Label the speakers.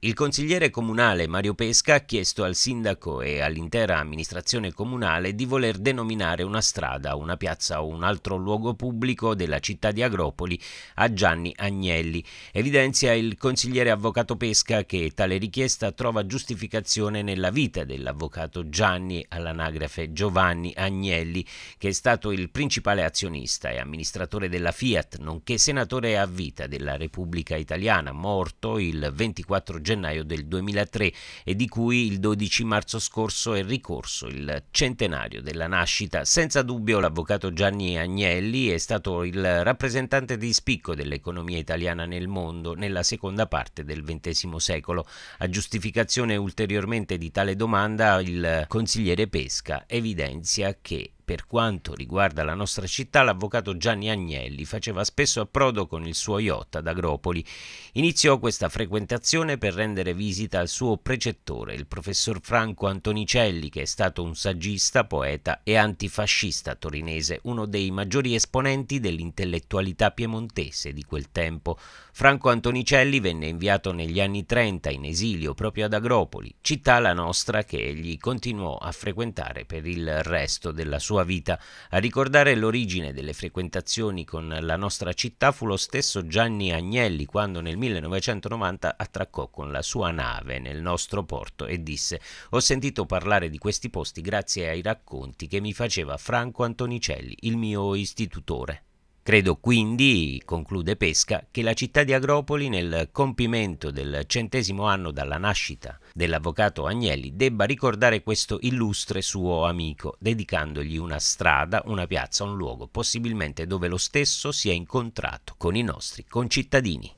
Speaker 1: Il consigliere comunale Mario Pesca ha chiesto al sindaco e all'intera amministrazione comunale di voler denominare una strada, una piazza o un altro luogo pubblico della città di Agropoli a Gianni Agnelli. Evidenzia il consigliere avvocato Pesca che tale richiesta trova giustificazione nella vita dell'avvocato Gianni all'anagrafe Giovanni Agnelli, che è stato il principale azionista e amministratore della Fiat, nonché senatore a vita della Repubblica Italiana, morto il 24 gennaio gennaio del 2003 e di cui il 12 marzo scorso è ricorso il centenario della nascita. Senza dubbio l'avvocato Gianni Agnelli è stato il rappresentante di spicco dell'economia italiana nel mondo nella seconda parte del XX secolo. A giustificazione ulteriormente di tale domanda il consigliere Pesca evidenzia che per quanto riguarda la nostra città, l'avvocato Gianni Agnelli faceva spesso approdo con il suo yacht ad Agropoli. Iniziò questa frequentazione per rendere visita al suo precettore, il professor Franco Antonicelli, che è stato un saggista, poeta e antifascista torinese, uno dei maggiori esponenti dell'intellettualità piemontese di quel tempo. Franco Antonicelli venne inviato negli anni 30 in esilio proprio ad Agropoli, città la nostra che egli continuò a frequentare per il resto della sua sua vita. A ricordare l'origine delle frequentazioni con la nostra città fu lo stesso Gianni Agnelli quando nel 1990 attraccò con la sua nave nel nostro porto e disse ho sentito parlare di questi posti grazie ai racconti che mi faceva Franco Antonicelli, il mio istitutore. Credo quindi, conclude Pesca, che la città di Agropoli nel compimento del centesimo anno dalla nascita dell'avvocato Agnelli debba ricordare questo illustre suo amico, dedicandogli una strada, una piazza, un luogo, possibilmente dove lo stesso si è incontrato con i nostri concittadini.